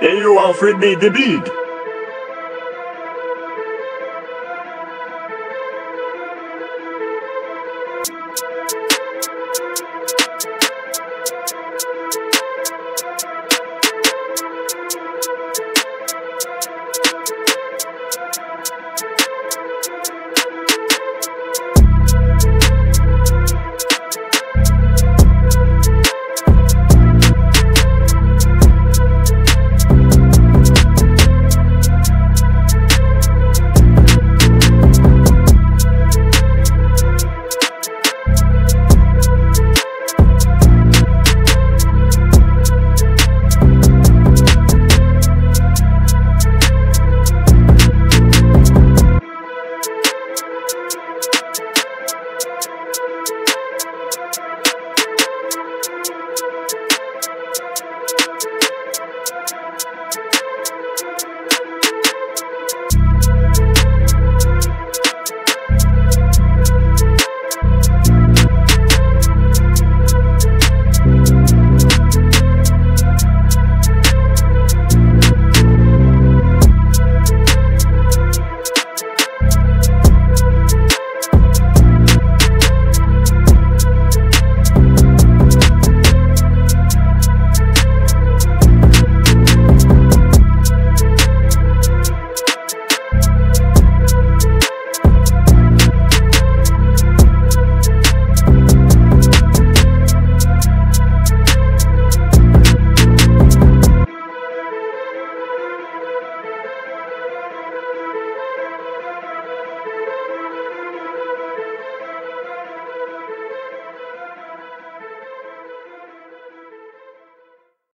Ayo, Alfred made the bead?